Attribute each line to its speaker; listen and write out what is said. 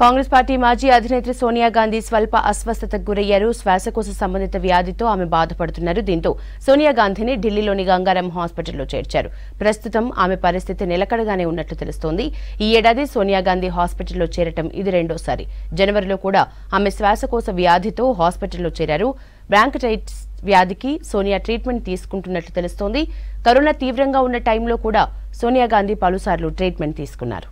Speaker 1: Congress party మాజీ అధినేత్రి సోనియా గాంధీ స్వల్ప అస్వస్థతకు గురయ్యారు. శ్వాసకోశ సంబంధిత వ్యాధితో ఆమె బాధపడుతున్నారు. దీంతో సోనియా గాంధీని ఢిల్లీలోని గంగారాం హాస్పిటల్లో చేర్చారు. ప్రస్తుతం ఆమె పరిస్థితి నిలకడగానే ఉన్నట్లు తెలుస్తోంది. ఈ ఏడాది సోనియా గాంధీ హాస్పిటల్లో చేరటం ఇది రెండోసారి. జనవరిలో కూడా ఆమె శ్వాసకోశ వ్యాధితో హాస్పిటల్లో చేరారు. బ్రాంకటైట్స్ వ్యాధికి సోనియా ట్రీట్మెంట్ తీసుకుంటున్నట్లు తెలుస్తోంది. కరోనా తీవ్రంగా ఉన్న టైంలో కూడా సోనియా గాంధీ పలుసార్లు ట్రీట్మెంట్ తీసుకున్నారు.